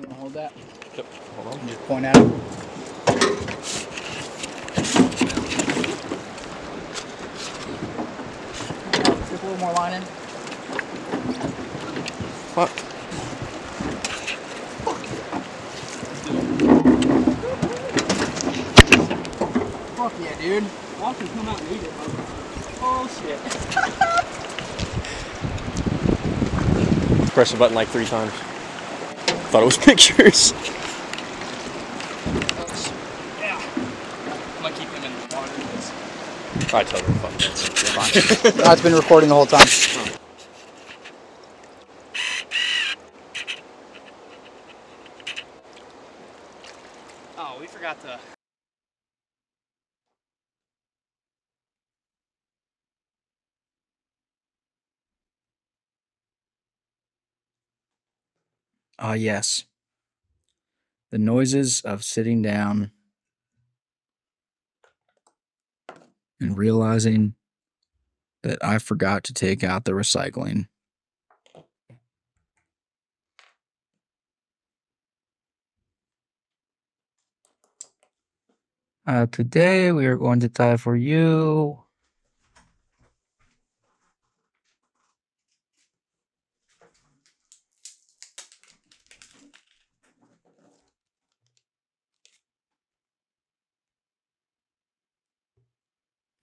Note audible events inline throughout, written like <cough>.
You wanna hold that? Yep. Hold on. Just point at it. Dip a little more line in. Fuck. Fuck yeah, dude. Watch him come out and eat it. Oh shit. <laughs> Press the button like three times. Thought it was <laughs> pictures. Yeah. I'm gonna keep him in the water. 'cause I told her fuck that. No, it's been recording the whole time. Ah, yes. The noises of sitting down and realizing that I forgot to take out the recycling. Uh, today we are going to tie for you.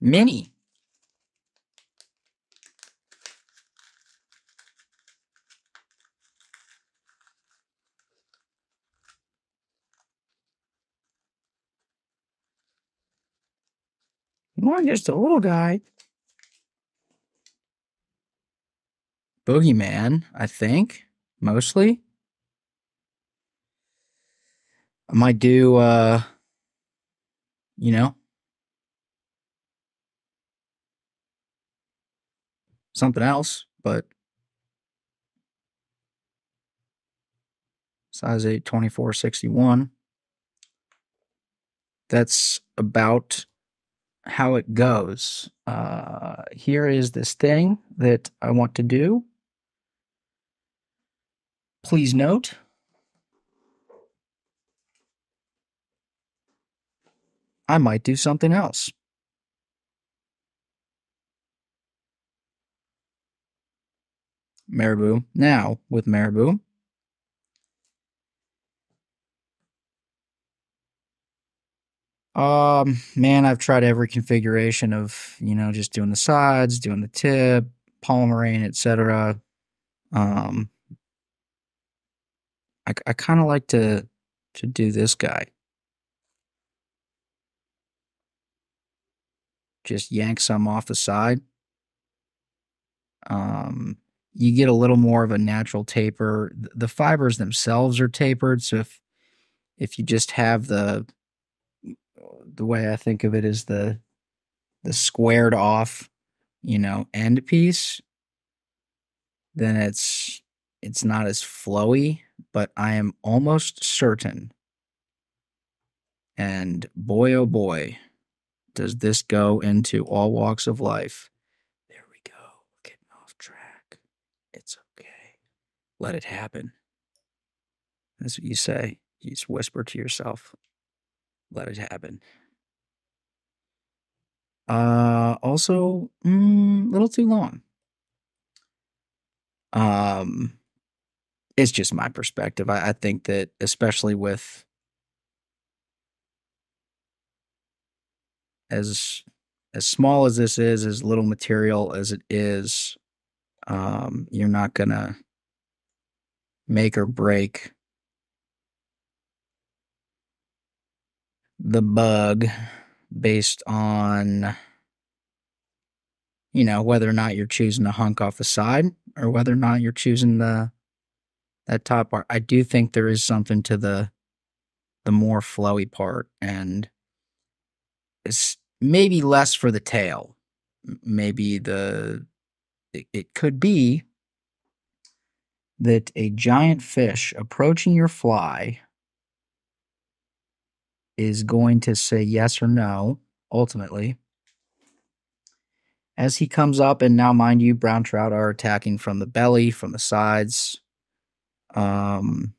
Mini. More just a little guy. Boogie Man, I think, mostly. I might do, uh, you know, something else, but size 8, 24, 61. That's about how it goes. Uh, here is this thing that I want to do. Please note I might do something else. Marabou. Now, with Marabou, um, man, I've tried every configuration of, you know, just doing the sides, doing the tip, polymerane, etc. Um, I, I kind of like to to do this guy. Just yank some off the side. Um, you get a little more of a natural taper. The fibers themselves are tapered, so if if you just have the the way I think of it is the the squared off, you know, end piece, then it's it's not as flowy, but I am almost certain. And boy oh boy, does this go into all walks of life. There we go. Getting off track. It's okay. Let it happen. That's what you say. You just whisper to yourself. Let it happen. Uh also, mm, little too long. Um it's just my perspective. I, I think that especially with as as small as this is, as little material as it is, um, you're not gonna make or break the bug based on you know whether or not you're choosing a hunk off the side or whether or not you're choosing the that top part. I do think there is something to the the more flowy part and it's maybe less for the tail. Maybe the it, it could be that a giant fish approaching your fly is going to say yes or no ultimately. As he comes up and now mind you brown trout are attacking from the belly from the sides um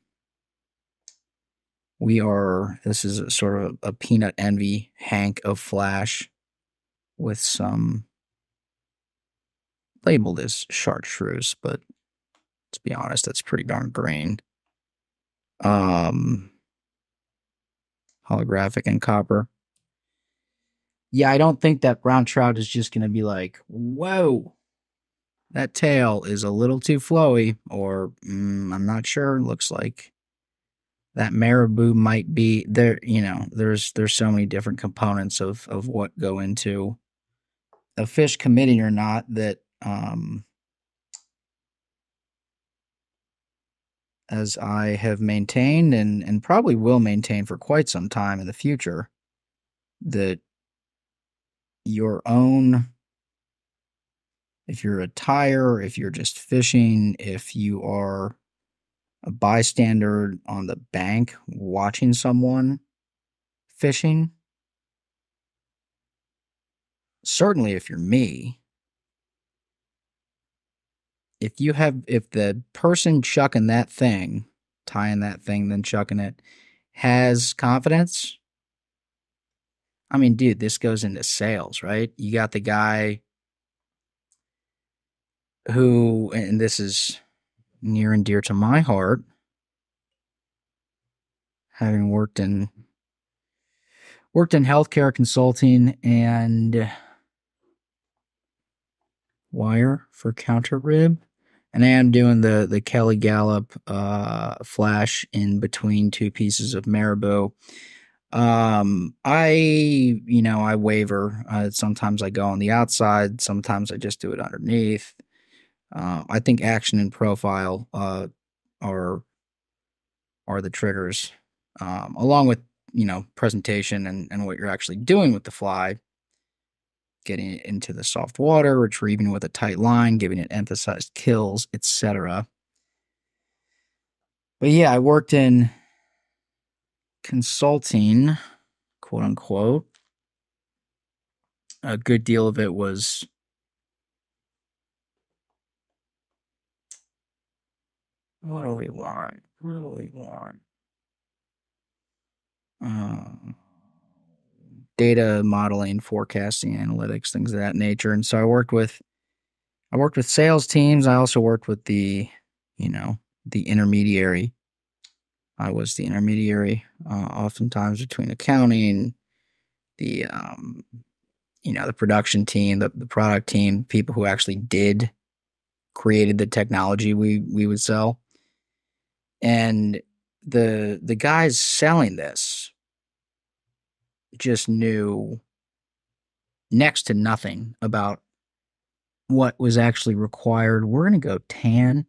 We are, this is sort of a, peanut envy hank of flash with some labeled as chartreuse, but to be honest, that's pretty darn green. Um, holographic and copper. Yeah, I don't think that brown trout is just going to be like, whoa, that tail is a little too flowy, or mm, I'm not sure. Looks like that marabou might be there. You know, there's there's so many different components of of what go into a fish committing or not that um as I have maintained and and probably will maintain for quite some time in the future that your own if you're a tire, if you're just fishing, if you are a bystander on the bank watching someone fishing, certainly if you're me, if you have, if the person chucking that thing, tying that thing, then chucking it, has confidence, I mean, dude, this goes into sales, right? You got the guy who, and this is near and dear to my heart, having worked in worked in healthcare consulting and wire for counter rib and I am doing the the Kelly Galloup uh, flash in between two pieces of marabou. Um, I you know I waver. Uh, sometimes I go on the outside. Sometimes I just do it underneath. Uh, I think action and profile uh, are are the triggers, um, along with you know presentation and and what you're actually doing with the fly getting it into the soft water, retrieving with a tight line, giving it emphasized kills, etc. But yeah, I worked in consulting, quote unquote. A good deal of it was what do we want? What do we want? Uh, data modeling, forecasting, analytics, things of that nature. And so I worked with I worked with sales teams. I also worked with the, you know, the intermediary. I was the intermediary, uh, oftentimes between accounting, the, um, you know, the production team, the, the product team, people who actually did created the technology we we would sell, and the the guys selling this just knew next to nothing about what was actually required. We're going to go tan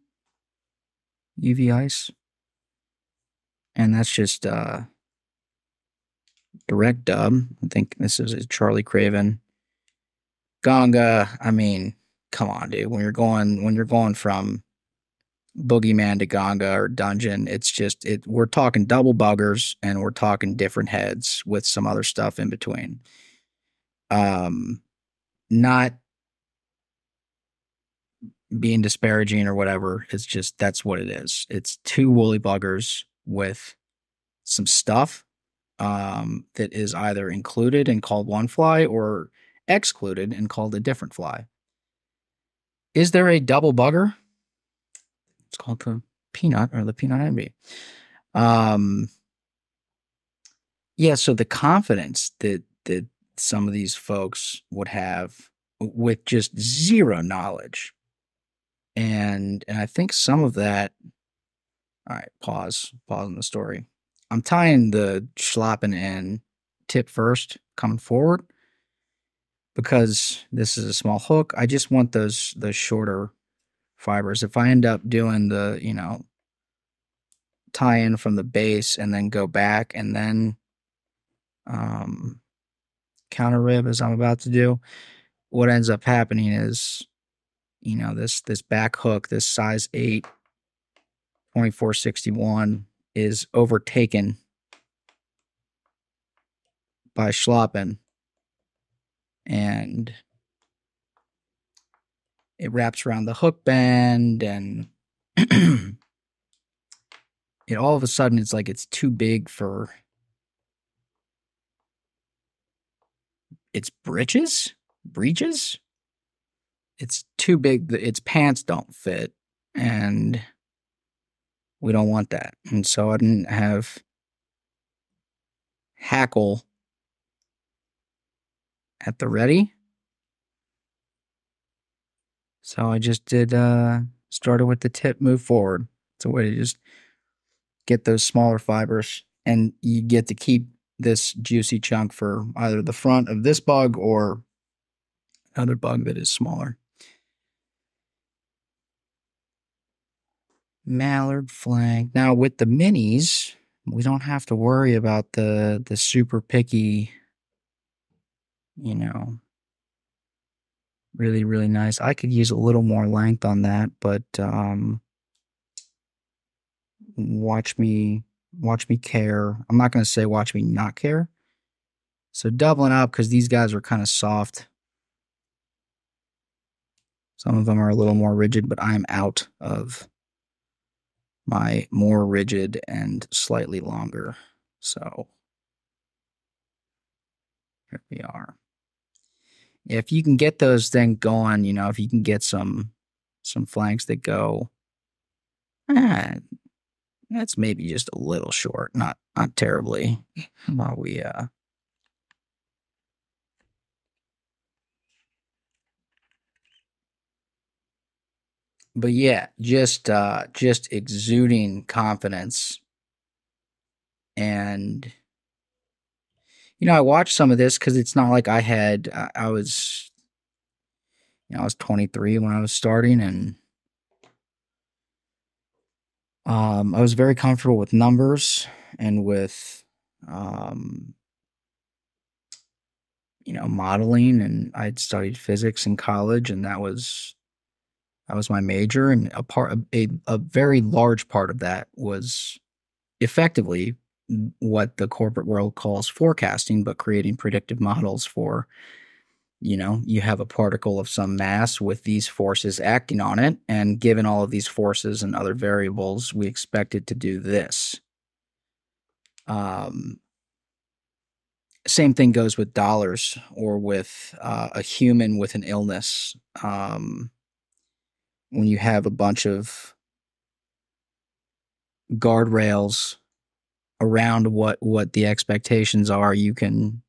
UV ice. And that's just uh, direct dub. I think this is Charlie Craven. Gonga, I mean, come on, dude. When you're going when you're going from boogie man to Gonga or dungeon. It's just it. We're talking double buggers and we're talking different heads with some other stuff in between. Um, not being disparaging or whatever. It's just that's what it is. It's two woolly buggers with some stuff um, that is either included and called one fly or excluded and called a different fly. Is there a double bugger? It's called the peanut or the peanut envy. Um, yeah, so the confidence that that some of these folks would have with just zero knowledge, and and I think some of that. All right, pause. Pause the story. I'm tying the schlappen in tip first, coming forward, because this is a small hook. I just want those those shorter fibers. If I end up doing the, you know, tie in from the base and then go back and then um, counter rib as I'm about to do, what ends up happening is, you know, this this back hook, this size 8 2461 is overtaken by Schlappen and it wraps around the hook bend and <clears throat> it all of a sudden it's like it's too big for its breeches, breeches. It's too big. Its pants don't fit, and we don't want that. And so I didn't have hackle at the ready. So I just did uh started with the tip move forward. It's a way to just get those smaller fibers and you get to keep this juicy chunk for either the front of this bug or another bug that is smaller. Mallard flank. Now with the minis, we don't have to worry about the the super picky, you know, really really nice. I could use a little more length on that, but um watch me watch me care. I'm not going to say watch me not care. So doubling up because these guys are kind of soft. Some of them are a little more rigid, but I'm out of my more rigid and slightly longer. So here we are. If you can get those things going, you know, if you can get some some flanks that go, eh, that's maybe just a little short, not not terribly. <laughs> While we uh But yeah, just uh just exuding confidence. And you know, I watched some of this cuz it's not like I had I, I was you know, I was 23 when I was starting and um, I was very comfortable with numbers and with, um, you know, modeling, and I'd studied physics in college, and that was that was my major, and a part, a, a very large part of that was effectively what the corporate world calls forecasting, but creating predictive models for you know, you have a particle of some mass with these forces acting on it, and given all of these forces and other variables, we expect it to do this. Um, same thing goes with dollars or with uh, a human with an illness. Um, when you have a bunch of guardrails around what what the expectations are, you can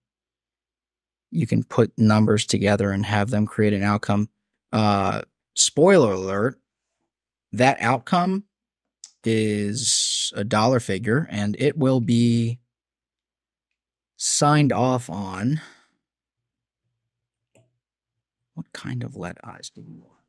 you can put numbers together and have them create an outcome. Uh, spoiler alert: that outcome is a dollar figure, and it will be signed off on. What kind of lead eyes do you want?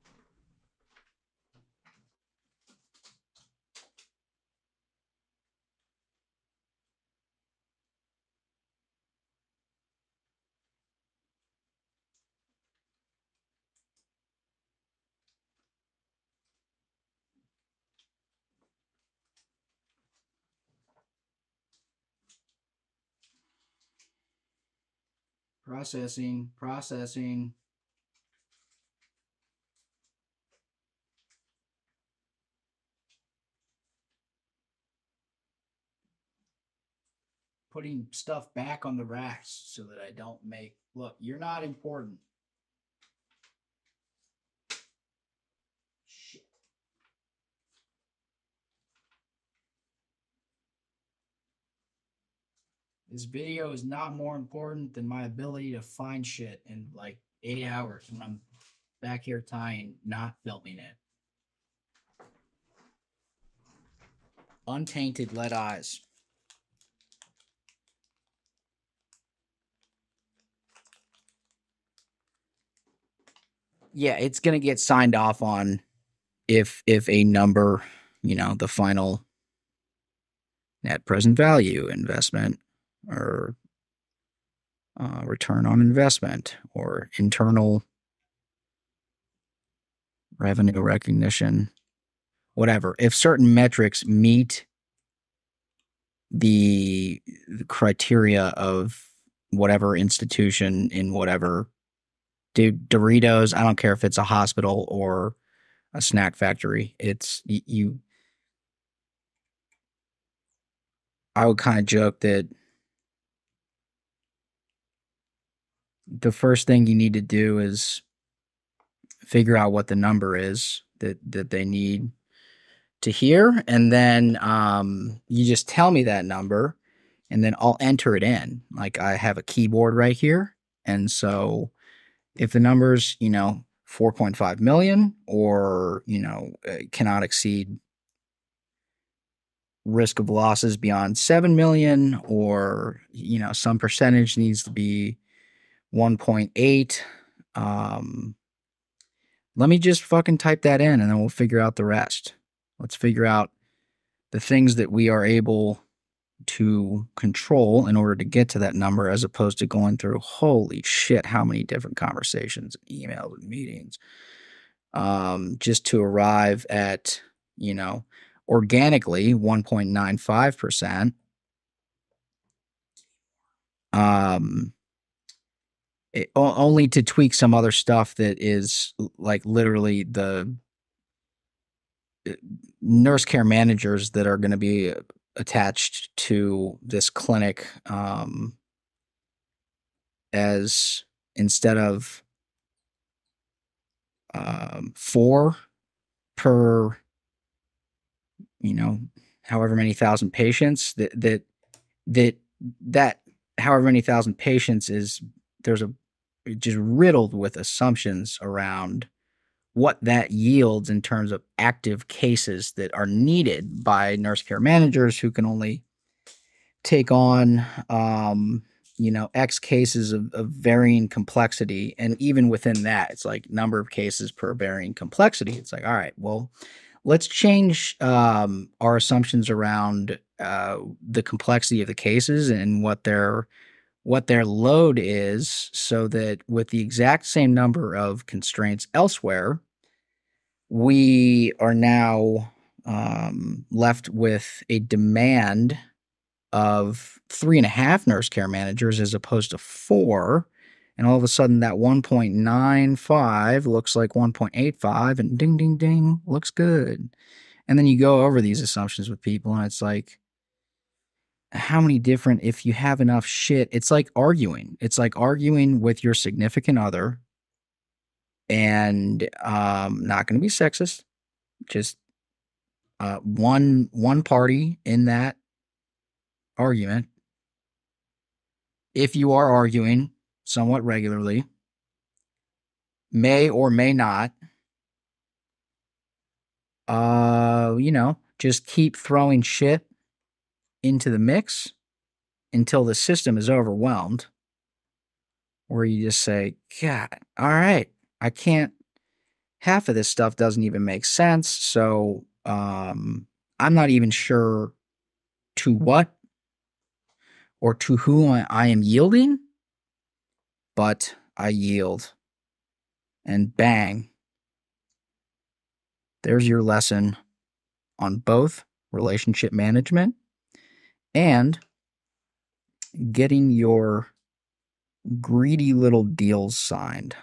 Processing, processing. Putting stuff back on the racks so that I don't make. Look, you're not important. This video is not more important than my ability to find shit in like eight hours when I'm back here tying, not filming it. Untainted lead eyes. Yeah, it's gonna get signed off on if if a number, you know, the final net present value investment or uh, return on investment or internal revenue recognition, whatever. If certain metrics meet the, the criteria of whatever institution in whatever dude Doritos, I don't care if it's a hospital or a snack factory. It's you I would kind of joke that the first thing you need to do is figure out what the number is that that they need to hear. And then um, you just tell me that number and then I'll enter it in. Like I have a keyboard right here. And so if the number's you know 4.5 million or you know uh, cannot exceed risk of losses beyond 7 million or you know some percentage needs to be 1.8 um let me just fucking type that in and then we'll figure out the rest let's figure out the things that we are able to control in order to get to that number as opposed to going through holy shit how many different conversations emails and meetings um just to arrive at you know organically 1.95%. Um, it, only to tweak some other stuff that is like literally the uh, nurse care managers that are going to be attached to this clinic um, as instead of um, four per you know, however many thousand patients that that that that however many thousand patients is there's a just riddled with assumptions around what that yields in terms of active cases that are needed by nurse care managers who can only take on um, you know x cases of, of, varying complexity. And even within that it's like number of cases per varying complexity. It's like all right well let's change um, our assumptions around uh, the complexity of the cases and what their what their load is, so that with the exact same number of constraints elsewhere, we are now um, left with a demand of three and a half nurse care managers as opposed to four. And all of a sudden that 1.95 looks like 1.85 and ding ding ding looks good. And then you go over these assumptions with people and it's like how many different if you have enough shit it's like arguing. It's like arguing with your significant other and um not going to be sexist. Just uh one one party in that argument. If you are arguing somewhat regularly, may or may not, uh, you know, just keep throwing shit into the mix until the system is overwhelmed, where you just say, God, all right, I can't, half of this stuff doesn't even make sense. So um, I'm not even sure to what or to whom I, I am yielding but I yield. And bang, there's your lesson on both relationship management and getting your greedy little deals signed.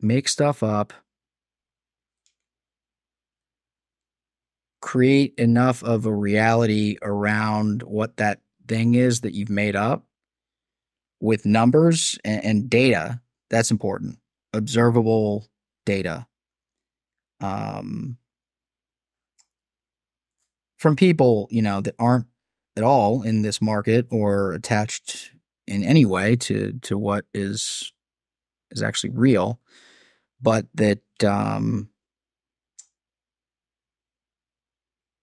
Make stuff up. Create enough of a reality around what that thing is that you've made up with numbers and, and data, that's important. Observable data. Um, from people, you know, that aren't at all in this market or attached in any way to to what is is actually real, but that um,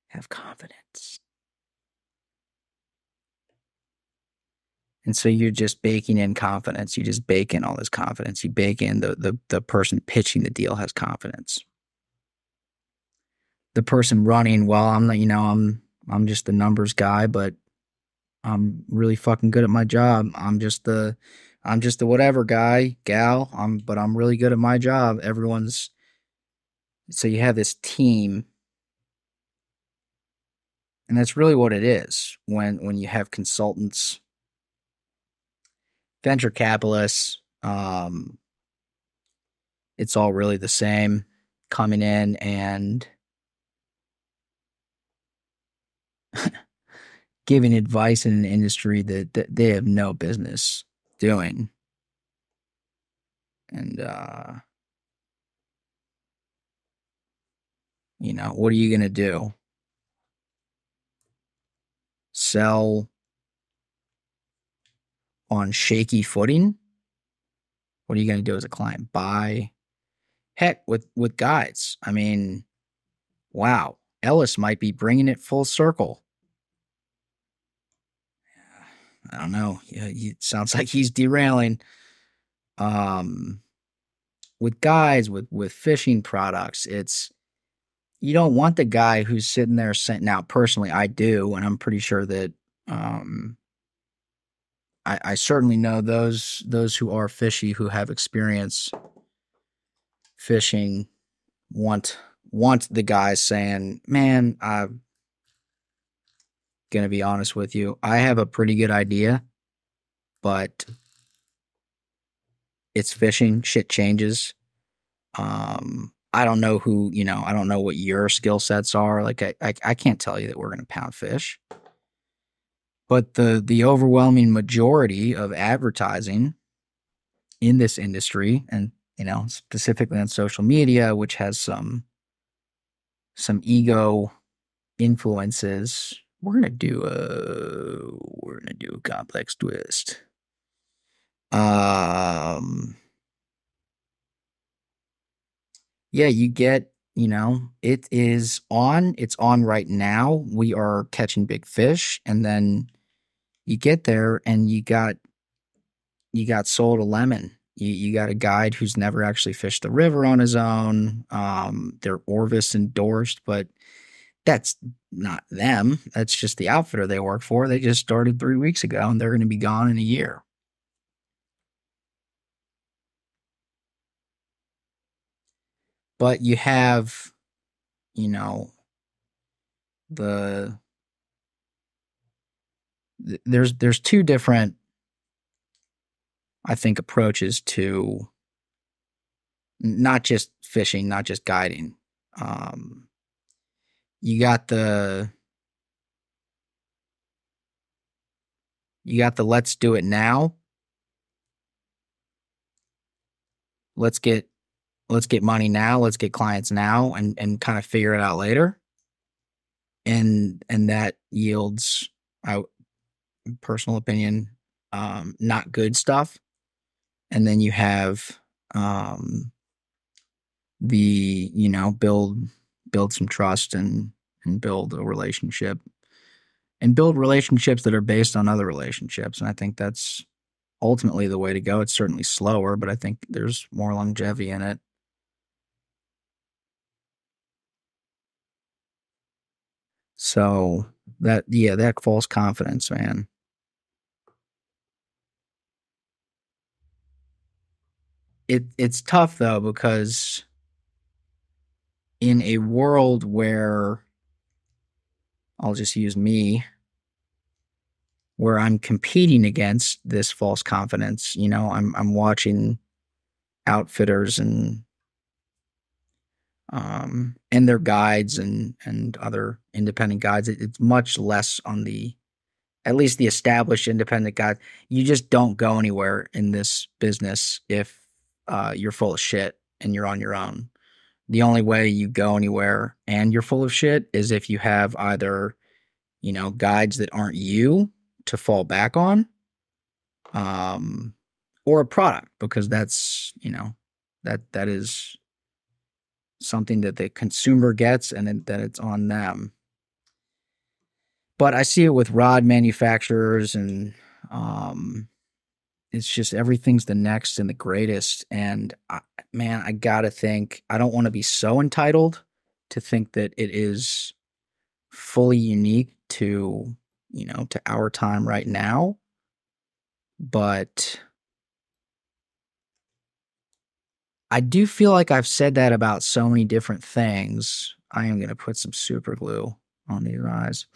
have confidence. And so you're just baking in confidence. You just bake in all this confidence. You bake in the the the person pitching the deal has confidence. The person running, well, I'm not, you know, I'm I'm just the numbers guy, but I'm really fucking good at my job. I'm just the I'm just the whatever guy, gal. I'm but I'm really good at my job. Everyone's so you have this team and that's really what it is when when you have consultants venture capitalists, um, it's all really the same coming in and <laughs> giving advice in an industry that, that they have no business doing. And uh you know, what are you going to do? Sell on shaky footing? What are you going to do as a client? Buy heck with with guides. I mean, wow, Ellis might be bringing it full circle. I don't know. It sounds <laughs> like he's derailing. Um, with guides, with with fishing products, it's you don't want the guy who's sitting there saying. Now, personally, I do, and I'm pretty sure that um, I, I certainly know those those who are fishy who have experience fishing want want the guys saying, "Man, I'm gonna be honest with you. I have a pretty good idea, but it's fishing. Shit changes. Um, I don't know who you know. I don't know what your skill sets are. Like I, I, I can't tell you that we're gonna pound fish." But the the overwhelming majority of advertising in this industry, and you know specifically on social media, which has some some ego influences, we're gonna do a we're gonna do a complex twist. Um, yeah, you get you know it is on it's on right now we are catching big fish and then you get there and you got you got sold a lemon. You, you got a guide who's never actually fished the river on his own. Um, they're Orvis endorsed, but that's not them. That's just the outfitter they work for. They just started three weeks ago and they're going to be gone in a year. But you have, you know, the there's there's two different I think approaches to not just fishing, not just guiding. Um, you got the you got the let's do it now. Let's get let's get money now, let's get clients now and and kind of figure it out later. And and that yields I personal opinion, um, not good stuff. And then you have um, the, you know, build build some trust and and build a relationship and build relationships that are based on other relationships. And I think that's ultimately the way to go. It's certainly slower, but I think there's more longevity in it. So that yeah, that false confidence, man. It it's tough though because in a world where I'll just use me where I'm competing against this false confidence, you know, I'm I'm watching outfitters and um and their guides and and other independent guides it, it's much less on the at least the established independent guide. You just don't go anywhere in this business if uh, you're full of shit and you're on your own. The only way you go anywhere and you're full of shit is if you have either, you know, guides that aren't you to fall back on, um, or a product because that's you know that that is something that the consumer gets and it, that it's on them. But I see it with rod manufacturers and um, it's just everything's the next and the greatest. And I, man, I gotta think. I don't want to be so entitled to think that it is fully unique to you know to our time right now, but. I do feel like I've said that about so many different things. I am going to put some super glue on these eyes.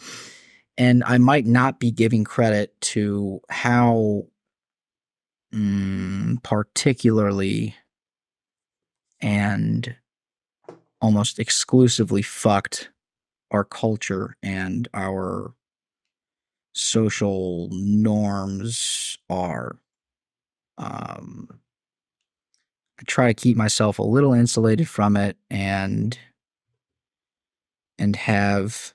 And I might not be giving credit to how mm, particularly and almost exclusively fucked our culture and our social norms are. Um, I try to keep myself a little insulated from it and and have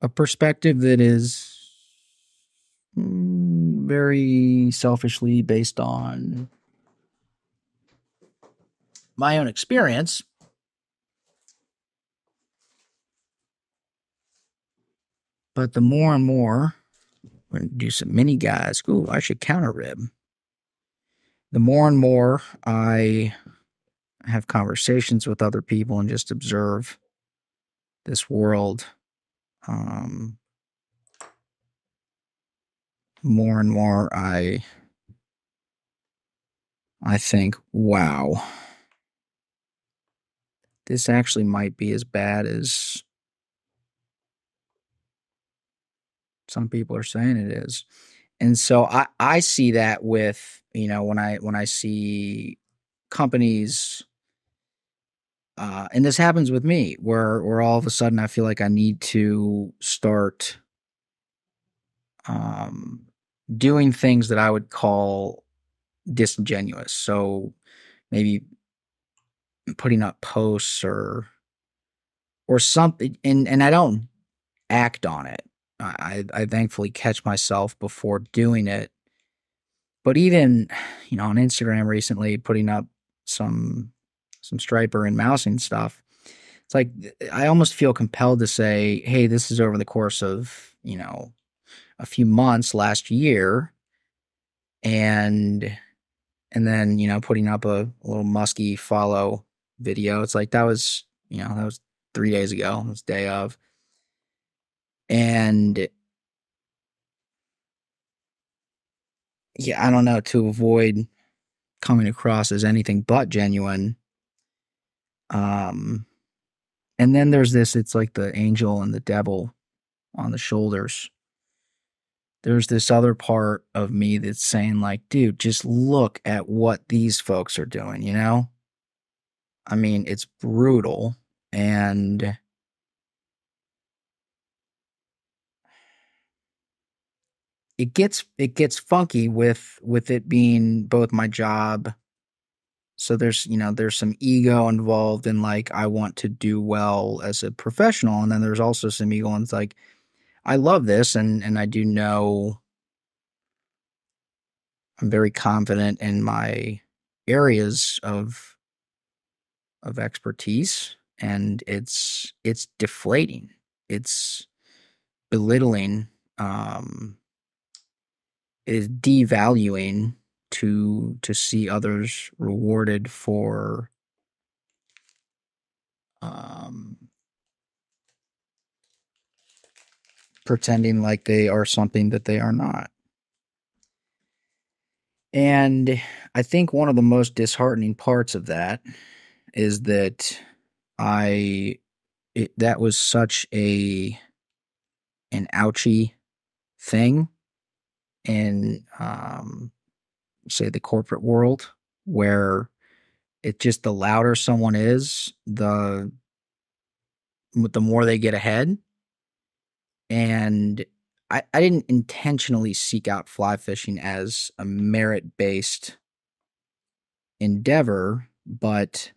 a perspective that is very selfishly based on my own experience. But the more and more, we're going to do some mini guys. Ooh, I should counter rib. The more and more I have conversations with other people and just observe this world, um, more and more I I think, wow, this actually might be as bad as some people are saying it is. And so I, I see that with, you know, when I when I see companies uh, and this happens with me where where all of a sudden I feel like I need to start um, doing things that I would call disingenuous. So maybe putting up posts or or something and and I don't act on it. I I thankfully catch myself before doing it. But even, you know, on Instagram recently putting up some some striper and mousing stuff. It's like I almost feel compelled to say, "Hey, this is over the course of, you know, a few months last year." And and then, you know, putting up a, a little musky follow video. It's like that was, you know, that was 3 days ago. It was day of. And yeah, I don't know, to avoid coming across as anything but genuine. Um, and then there's this, it's like the angel and the devil on the shoulders. There's this other part of me that's saying, like, dude, just look at what these folks are doing, you know? I mean, it's brutal. And it gets it gets funky with with it being both my job so there's you know there's some ego involved in like i want to do well as a professional and then there's also some ego and it's like i love this and and i do know i'm very confident in my areas of of expertise and it's it's deflating. It's belittling um is devaluing to to see others rewarded for um pretending like they are something that they are not. And I think one of the most disheartening parts of that is that I it, that was such a an ouchy thing in um, say the corporate world where it just the louder someone is the the more they get ahead and I, I didn't intentionally seek out fly fishing as a merit based endeavor but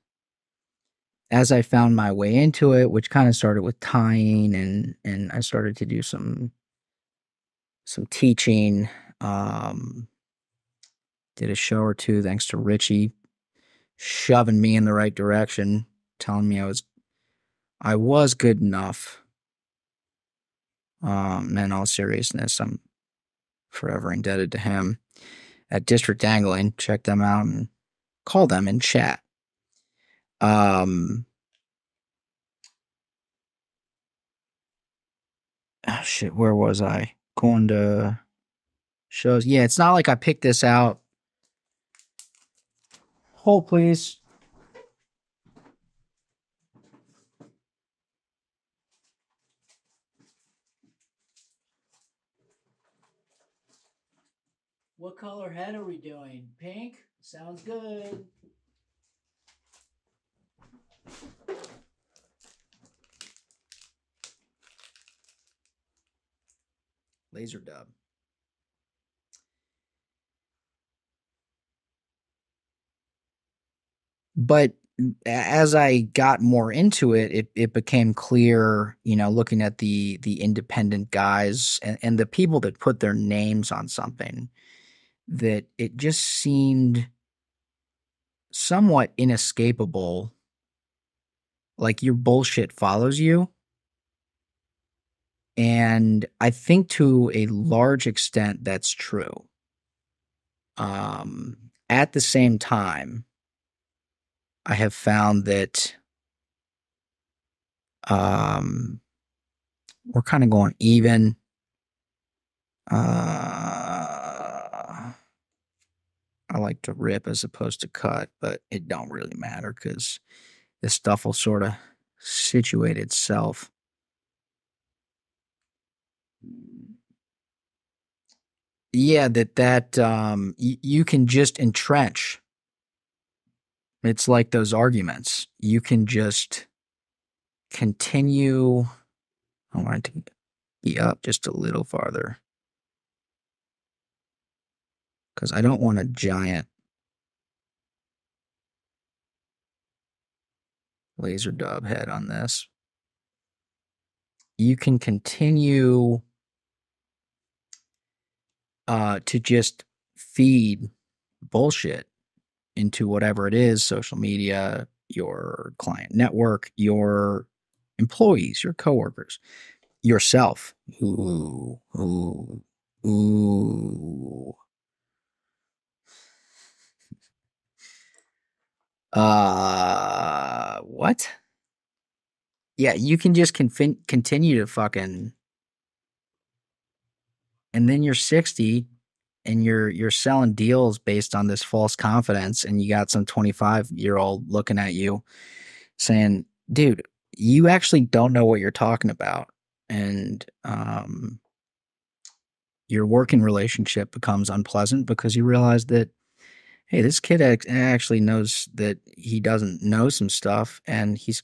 as I found my way into it, which kind of started with tying and and I started to do some some teaching. Um, did a show or two thanks to Richie shoving me in the right direction, telling me I was I was good enough. Um, in all seriousness, I'm forever indebted to him. At District Angling, check them out and call them in chat. Um, oh shit, where was I? Going to shows. Yeah, it's not like I picked this out. Hold, please. What color head are we doing? Pink? Sounds good. Laser dub. But as I got more into it, it it became clear, you know, looking at the the independent guys and, and the people that put their names on something, that it just seemed somewhat inescapable. Like your bullshit follows you. And I think to a large extent that's true. Um, at the same time, I have found that um, we're kind of going even. Uh, I like to rip as opposed to cut, but it don't really matter because this stuff will sort of situate itself. Yeah, that that um, y- you can just entrench it's like those arguments. You can just continue. I want to be up just a little farther because I don't want a giant laser dub head on this. You can continue uh, to just feed bullshit into whatever it is social media, your client network, your employees, your coworkers, yourself. Ooh, ooh, ooh. Uh, what? Yeah, you can just confin- continue to fucking. And then you're 60 and you're you're selling deals based on this false confidence and you got some 25 year old looking at you saying dude you actually don't know what you're talking about and um your working relationship becomes unpleasant because you realize that hey this kid actually knows that he doesn't know some stuff and he's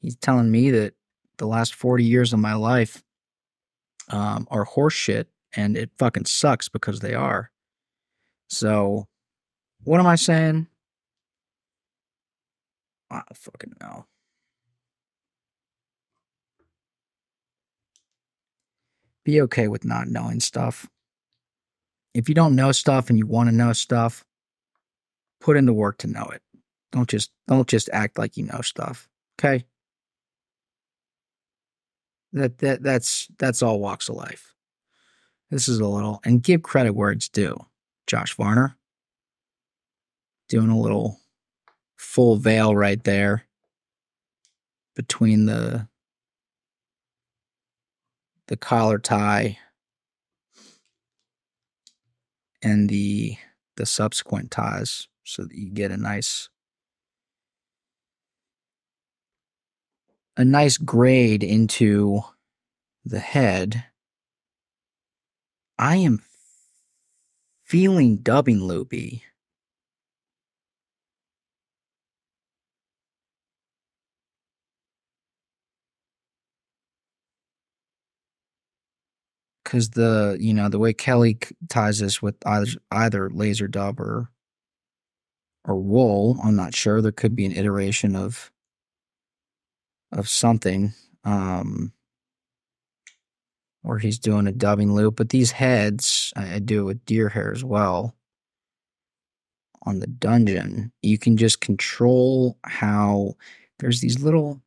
he's telling me that the last 40 years of my life um, are horseshit and it fucking sucks because they are. So, what am I saying? I don't fucking know. Be okay with not knowing stuff. If you don't know stuff and you want to know stuff, put in the work to know it. Don't just don't just act like you know stuff. Okay? That that that's that's all walks of life. This is a little, and give credit where it's due. Josh Varner doing a little full veil right there between the the collar tie and the the subsequent ties so that you get a nice a nice grade into the head I am feeling dubbing loopy. Because the you know the way Kelly ties this with either either laser dub or or wool, I'm not sure. There could be an iteration of of something. Um, or he's doing a dubbing loop. But these heads, I, I do it with deer hair as well. On the dungeon, you can just control how there's these little.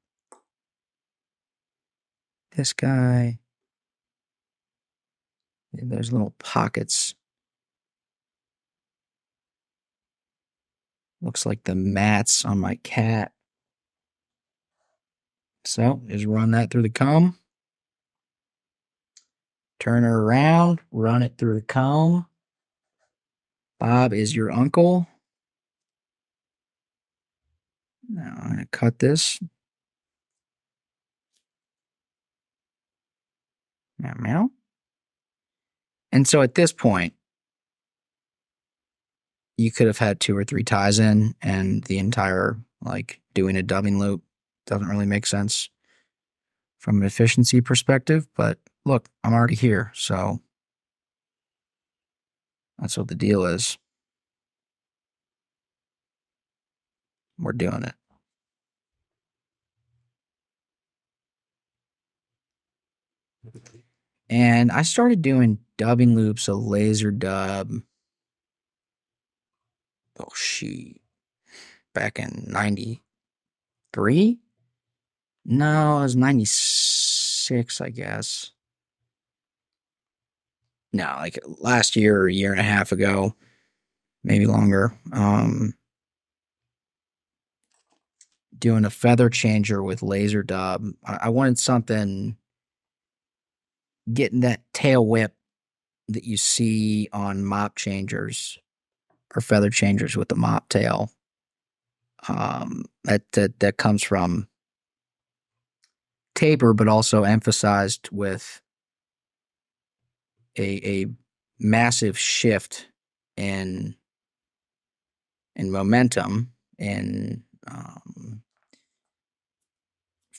This guy. There's little pockets. Looks like the mats on my cat. So just run that through the comb turn her around, run it through the comb. Bob is your uncle. Now I'm going to cut this. Meow, meow. And so at this point, you could have had two or three ties in, and the entire, like, doing a dubbing loop doesn't really make sense from an efficiency perspective, but look, I'm already here, so that's what the deal is. We're doing it. And I started doing dubbing loops, a laser dub. Oh, shoot. Back in 93? No, it was 96, I guess. No, like last year or a year and a half ago, maybe longer. Um, doing a feather changer with laser dub. I wanted something getting that tail whip that you see on mop changers or feather changers with the mop tail. Um, that that that comes from taper, but also emphasized with a a massive shift in in momentum in um,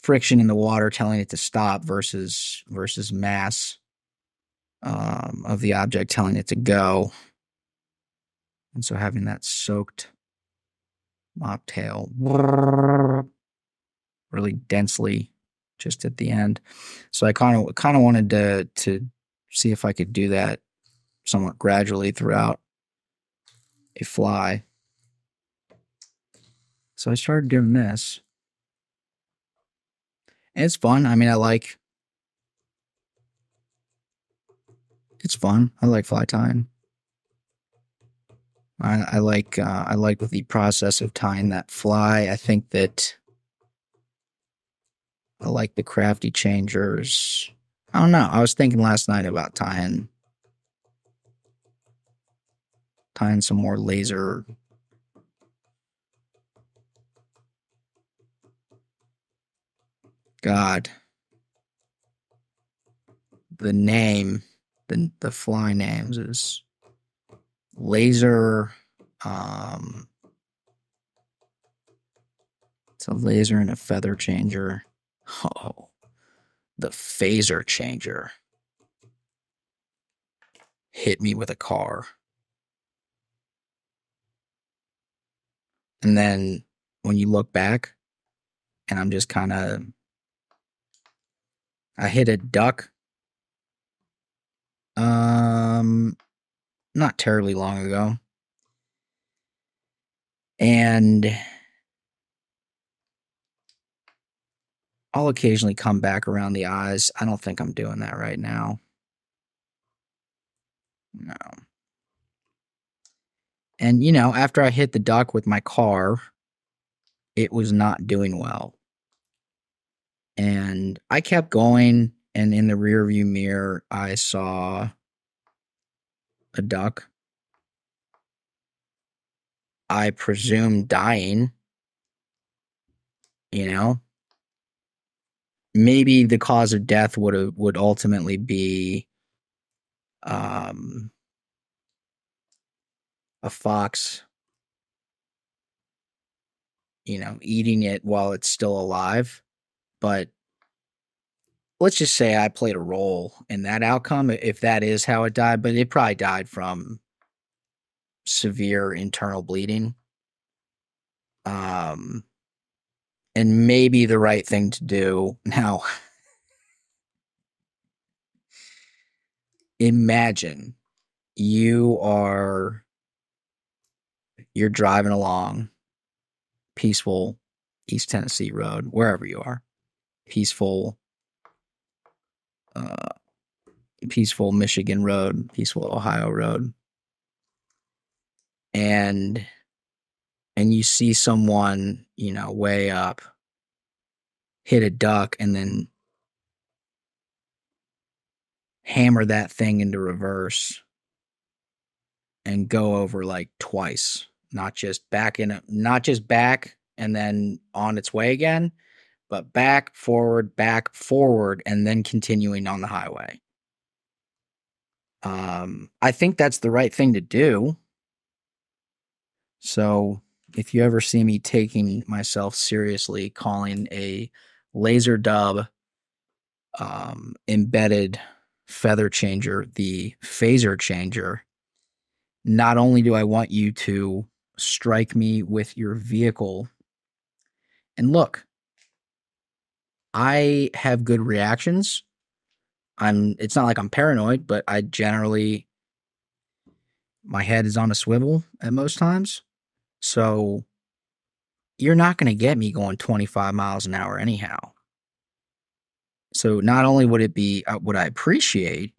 friction in the water telling it to stop versus versus mass um, of the object telling it to go. And so having that soaked mop tail <laughs> really densely just at the end. So I kind of kind of wanted to to see if I could do that somewhat gradually throughout a fly. So I started doing this. And it's fun. I mean, I like it's fun. I like fly tying. I, I like uh, I like the process of tying that fly. I think that I like the crafty changers. I don't know. I was thinking last night about tying tying some more laser God. The name, the the fly names is laser um it's a laser and a feather changer. <laughs> Oh, the phaser changer. Hit me with a car. And then when you look back, and I'm just kind of I hit a duck. Um, not terribly long ago. And I'll occasionally come back around the eyes. I don't think I'm doing that right now. No. And, you know, after I hit the duck with my car, it was not doing well. And I kept going, and in the rearview mirror, I saw a duck. I presume dying. You know, maybe the cause of death would would ultimately be um, a fox you know eating it while it's still alive but let's just say I played a role in that outcome, if that is how it died, but it probably died from severe internal bleeding. Um, and maybe the right thing to do <laughs> now. imagine you are you're driving along peaceful East Tennessee Road, wherever you are peaceful uh, peaceful Michigan road, peaceful Ohio road. And and you see someone, you know, way up hit a duck and then hammer that thing into reverse and go over like twice, not just back in it, not just back and then on its way again, but back, forward, back, forward, and then continuing on the highway. Um, I think that's the right thing to do. So if you ever see me taking myself seriously, calling a laser dub um, embedded feather changer, the phaser changer, not only do I want you to strike me with your vehicle, and look, I have good reactions. I'm it's not like I'm paranoid, but I generally my head is on a swivel at most times. So you're not going to get me going 25 miles an hour anyhow. So not only would it be uh, would I appreciate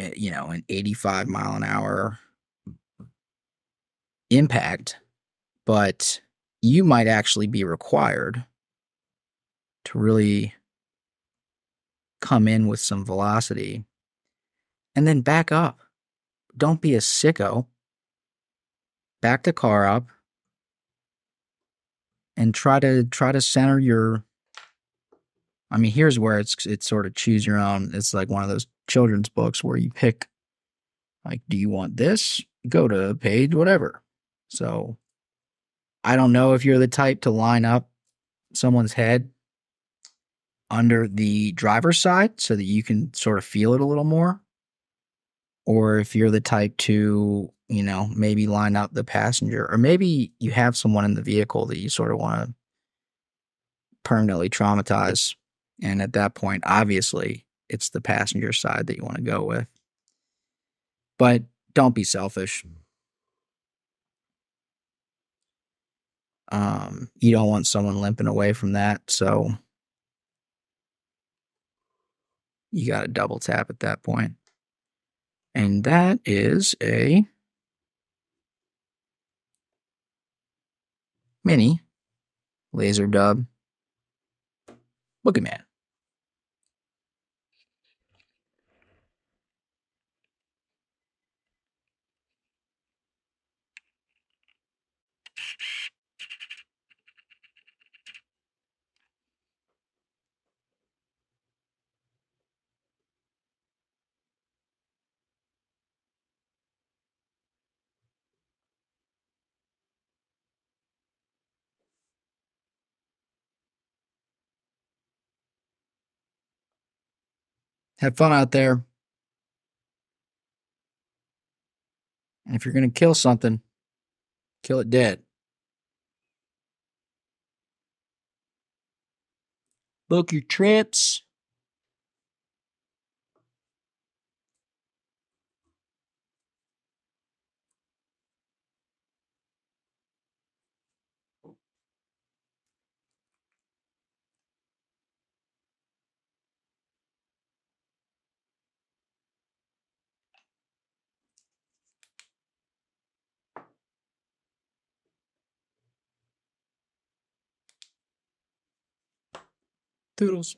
uh, you know an 85 mile an hour impact, but you might actually be required to really come in with some velocity and then back up. Don't be a sicko. Back the car up and try to try to center your I mean, here's where it's it's sort of choose your own. It's like one of those children's books where you pick like do you want this? Go to page whatever. So I don't know if you're the type to line up someone's head under the driver's side so that you can sort of feel it a little more. Or if you're the type to, you know, maybe line up the passenger, or maybe you have someone in the vehicle that you sort of want to permanently traumatize. And at that point, obviously, it's the passenger side that you want to go with. But don't be selfish. Um, you don't want someone limping away from that. So you got to double tap at that point. And that is a mini laser dub Boogie Man. Have fun out there. And if you're going to kill something, kill it dead. Book your trips. Toodles.